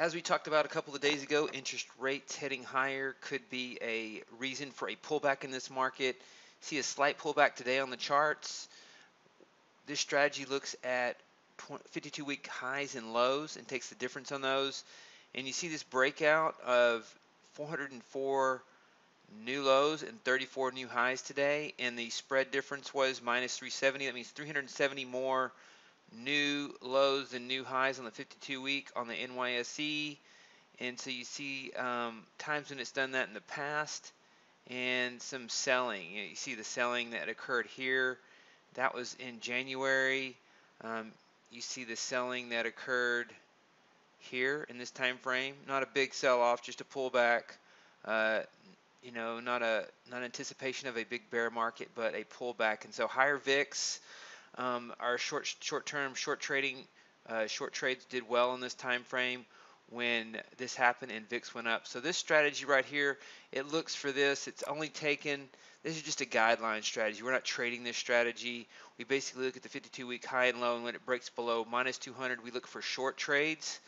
As we talked about a couple of days ago, interest rates heading higher could be a reason for a pullback in this market. See a slight pullback today on the charts. This strategy looks at 52 week highs and lows and takes the difference on those. And you see this breakout of 404 new lows and 34 new highs today. And the spread difference was minus 370. That means 370 more new lows and new highs on the 52 week on the NYSE. And so you see um, times when it's done that in the past and some selling. You, know, you, see the selling that occurred here. That was in January. Um, you see the selling that occurred here in this time frame. Not a big sell-off, just a pullback. Uh, you know, not a not anticipation of a big bear market, but a pullback. And so higher VIX. Um, our short short-term short trading uh, short trades did well in this time frame when this happened and VIX went up. So this strategy right here, it looks for this. It's only taken, this is just a guideline strategy. We're not trading this strategy. We basically look at the 52-week high and low, and when it breaks below minus 200, we look for short trades.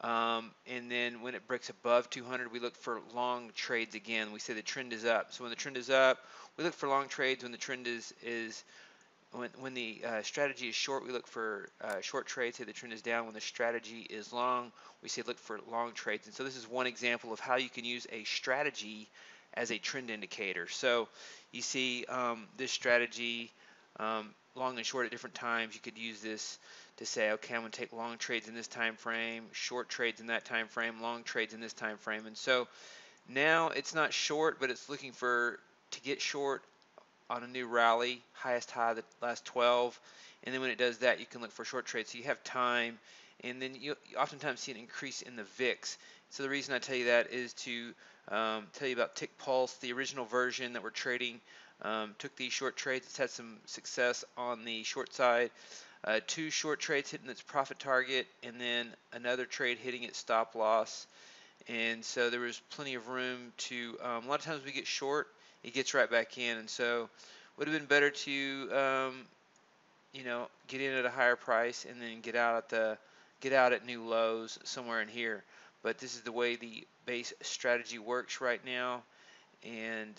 Um, and then when it breaks above 200, we look for long trades again. We say the trend is up. So when the trend is up, we look for long trades. When the trend is is when, when the uh, strategy is short, we look for uh, short trades, say the trend is down. When the strategy is long, we say look for long trades. And so this is one example of how you can use a strategy as a trend indicator. So you see um, this strategy, um, long and short at different times. You could use this to say, okay, I'm going to take long trades in this time frame, short trades in that time frame, long trades in this time frame. And so now it's not short, but it's looking for to get short on a new rally, highest high the last 12, and then when it does that, you can look for short trades. So you have time, and then you, you oftentimes see an increase in the VIX. So the reason I tell you that is to um, tell you about Tick Pulse, the original version that we're trading. Um, took these short trades. It's had some success on the short side. Uh, two short trades hitting its profit target, and then another trade hitting its stop loss. And so there was plenty of room to. Um, a lot of times we get short it gets right back in. And so would have been better to, um, you know, get in at a higher price and then get out at the get out at new lows somewhere in here. But this is the way the base strategy works right now, and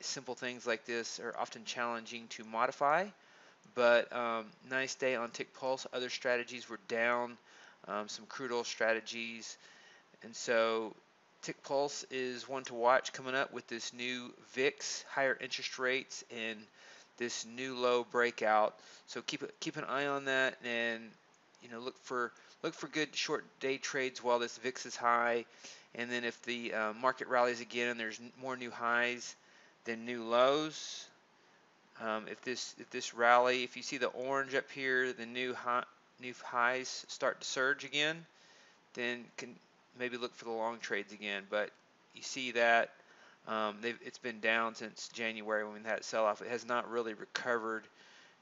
simple things like this are often challenging to modify. But um, nice day on Tick Pulse. Other strategies were down, um, some crude oil strategies, and so Tick Pulse is one to watch coming up with this new VIX, higher interest rates, and this new low breakout. So keep keep an eye on that, and you know look for look for good short day trades while this VIX is high, and then if the uh, market rallies again and there's more new highs than new lows. Um, if this if this rally, if you see the orange up here, the new high, new highs start to surge again, then can maybe look for the long trades again. But you see that um, it's been down since January when we had sell-off. It has not really recovered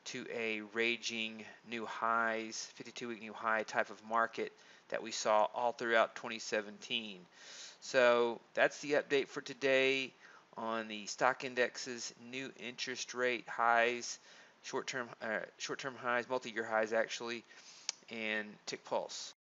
to a raging new highs, 52-week new high type of market that we saw all throughout 2017. So that's the update for today on the stock indexes, new interest rate highs, short-term uh, short-term highs, multi-year highs actually, and tick pulse.